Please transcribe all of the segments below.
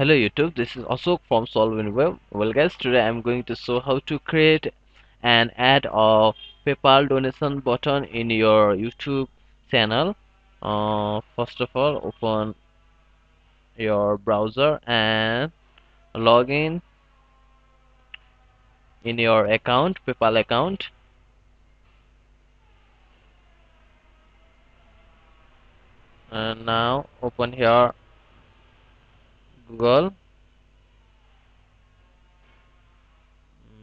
Hello YouTube, this is Ashok from Solve in Web. Well guys, today I'm going to show how to create and add a PayPal donation button in your YouTube channel. Uh, first of all, open your browser and log in in your account, PayPal account. And now open here Google.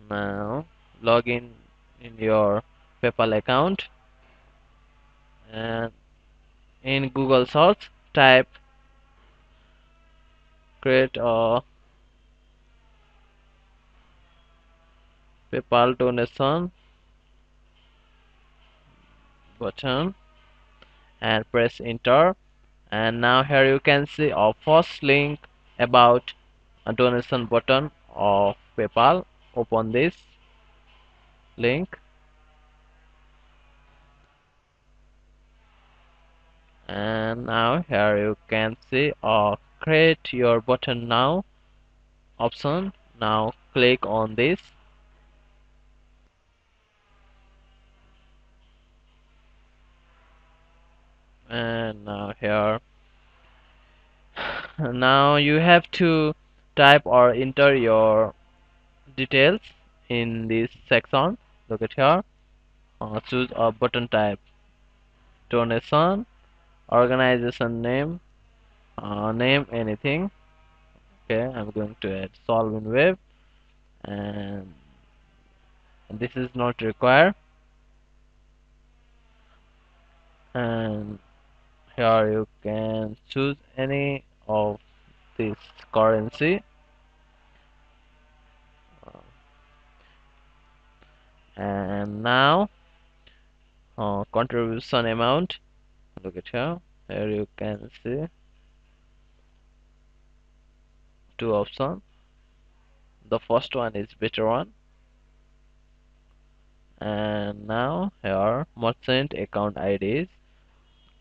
Now log in in your PayPal account. And in Google search type create a PayPal donation button and press enter. And now here you can see our first link about a donation button of PayPal. Open this link. And now here you can see uh, create your button now option. Now click on this. And now here now you have to type or enter your details in this section. Look at here. Uh, choose a button type. Donation organization name uh, name anything. Okay I'm going to add Solve in Web. And this is not required. And here you can choose any of this currency. And now uh, contribution amount. Look at here. Here you can see two options. The first one is better one and now here merchant account IDs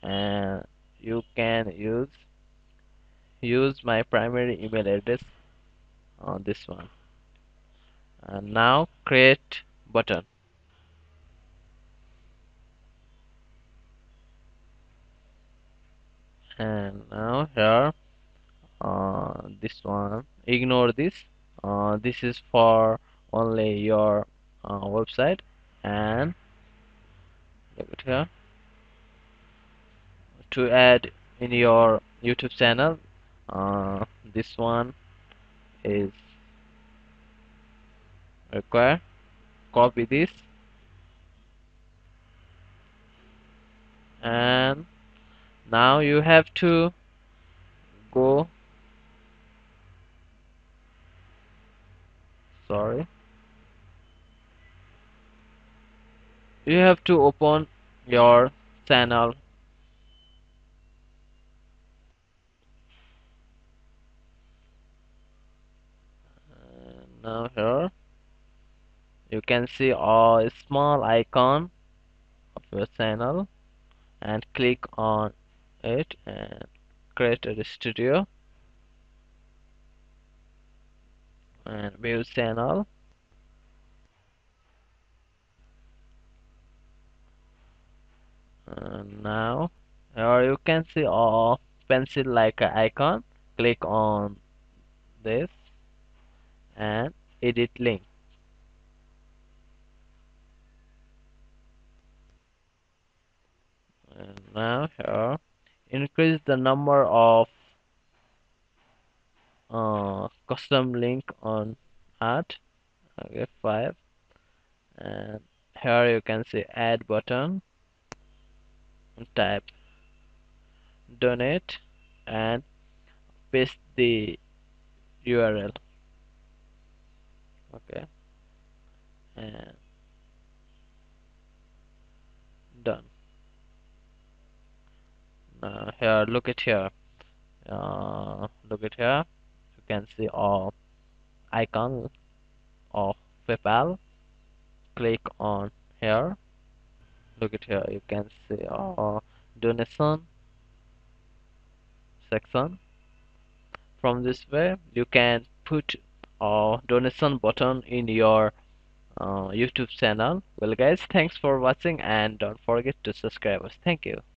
and you can use use my primary email address on this one. And now create button. And now here uh, this one ignore this. Uh, this is for only your uh, website. And look at here. To add in your YouTube channel uh, this one is required copy this. And now you have to go sorry. You have to open your channel and now here you can see a small icon of your channel and click on it and Creator Studio and view channel. And now here you can see a pencil like icon. Click on this and edit link. And now here increase the number of uh, custom link on add. Okay 5 and here you can see add button. And type donate and paste the URL okay. And done. Uh, here look at here. Uh, look at here. You can see a icon of PayPal. Click on here. Look at here. You can see a donation section. From this way you can put a donation button in your uh, YouTube channel. Well guys thanks for watching and don't forget to subscribe us. Thank you